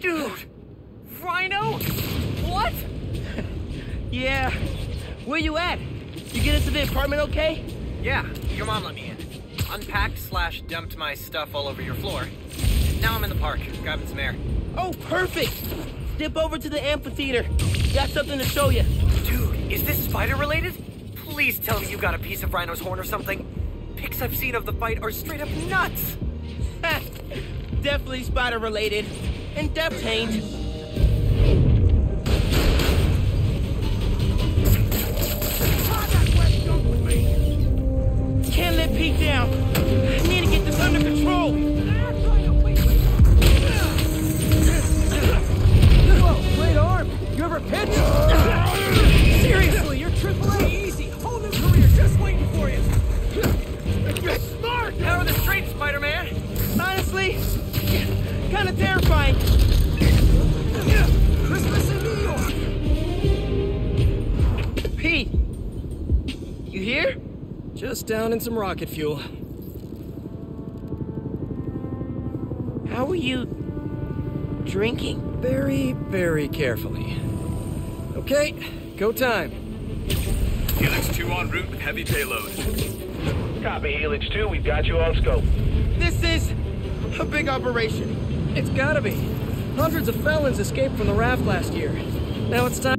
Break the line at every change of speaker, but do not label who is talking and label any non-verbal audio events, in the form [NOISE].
Dude! Rhino? What? [LAUGHS] yeah. Where you at? You get into the apartment okay?
Yeah, your mom let me in. Unpacked slash dumped my stuff all over your floor. Now I'm in the park, grabbing some air.
Oh, perfect! Dip over to the amphitheater. Got something to show you.
Dude, is this spider related? Please tell me you got a piece of Rhino's horn or something. Pics I've seen of the fight are straight up nuts! [LAUGHS]
Definitely spider related. And depth taint. Can't let Pete down. Kind of terrifying.
Christmas in New York.
Pete, you here?
Just down in some rocket fuel.
How are you drinking?
Very, very carefully. Okay, go time.
Helix 2 en route with heavy payload.
Copy, Helix 2. We've got you on scope.
This is a big operation.
It's gotta be. Hundreds of felons escaped from the raft last year. Now it's time.